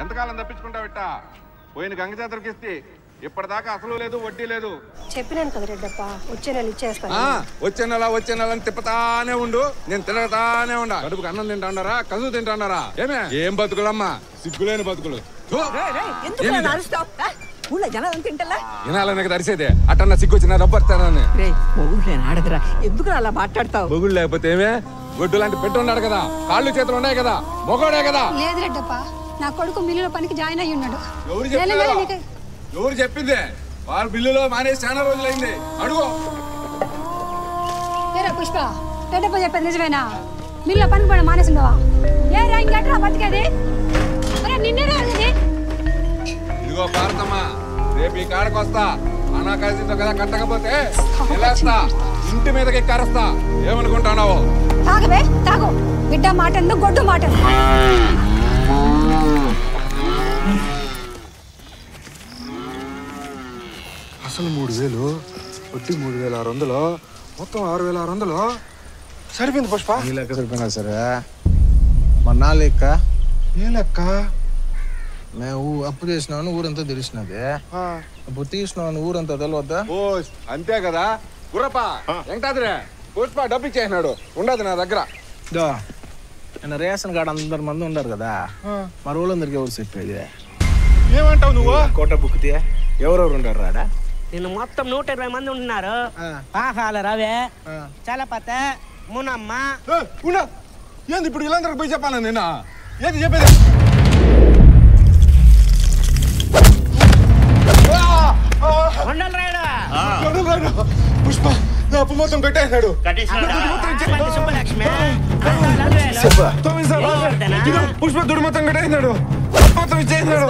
ఎంతకాలం తప్పించుకుంటావిట్టా? పోయిన గంగ జాతరకి ఇస్తే ఇప్పటిదాకా అసలు లేదు వడ్డీ లేదు. చెప్పినాను కదా రెడ్డప్ప వచ్చే నెల ఇచ్చేస్తాను. ఆ వచ్చే నెల వచ్చే నెల అని తిప్పుతానే ఉండు. నేను తిరగతానే ఉండా. కడుపుకి అన్నం తింటాడారా? కసు తింటాడారా? ఏమే? ఏం బతుకులమ్మా? సిగ్గులేని బతుకులు? ఊళ్ళో తింటలా? వినాలనే అట్టన్న సిగ్గు వచ్చిన రబ్బర్తానని రే మొగుడు నేను ఆడదురా ఎందుకు అలా మాట్లాడతావు? మొగుడు లేకపోతే ఏమే? గొడ్డు లాంటి పెట్టి ఉన్నాడు కదా. కాళ్ళు చేతులు ఉన్నాయి కదా. మొగోడే కదా. లేదు రెడ్డప్ప. నా కొడుకు మిల్లులో పనికి జాయిన్ అయ్యి ఉన్నాడు. ఎవరు చెప్పింది? వాళ్ళ బిల్లులో మానేసి చాలా రోజులైంది. అడుగు. ఏరా పుష్ప రెడ్డప్ప చెప్పేది నిజమేనా? మిల్లులో పనికి పని మానేసిండవా? ఏ రా ఇంకెట్రా బతికేది? అరే నిన్నే రాదు ఇదిగో భారతమ్మ రేపు ఈ కాడకు వస్తా. అనాకాశంతో కదా కట్టకపోతే నిలేస్తా ఇంటి మీదకి ఎక్కరస్తా. ఏమనుకుంటున్నావు తాగవే తాగు. బిడ్డ మాట గొడ్డు మాట అసలు మూడు వేలు వడ్డీ మూడు వేల ఆరు వందలు మొత్తం ఆరు వేల ఆరు వందలు సరిపోయింది పుష్ప ఈ లెక్క సరిపోయినా సరే మొన్న లెక్క ఏ లెక్క మేము అప్పు చేసినామని ఊరంతా తెలిసినది అప్పుడు తీసినామని ఊరంతా తెలియద్దా ఓ అంతే కదా గుర్రప్ప వెంకటాద్రి పుష్ప డబ్బు ఇచ్చేసినాడు ఉండదు నా దగ్గర దో నిన్న రేషన్ కార్డు అందరి మంది ఉన్నారు కదా మరి ఊళ్ళందరికీ ఎవరు చెప్పేది ఏమంటావు నువ్వు కోట బుక్కితే ఎవరెవరు ఉండరు రాడా నిన్న మొత్తం నూట ఇరవై మంది ఉన్నారు పాకాల రవే. చలపత మునమ్మ. ఏంది ఇప్పుడు వీళ్ళందరికి పోయి చెప్పాను నేను ఏది చెప్పేది? కొండల రాయుడు. పుష్ప నా అప్పు మొత్తం కట్టేసినాడు? పుష్ప దుడి మొత్తం కట్టేసినాడు మొత్తం ఇచ్చేసినాడు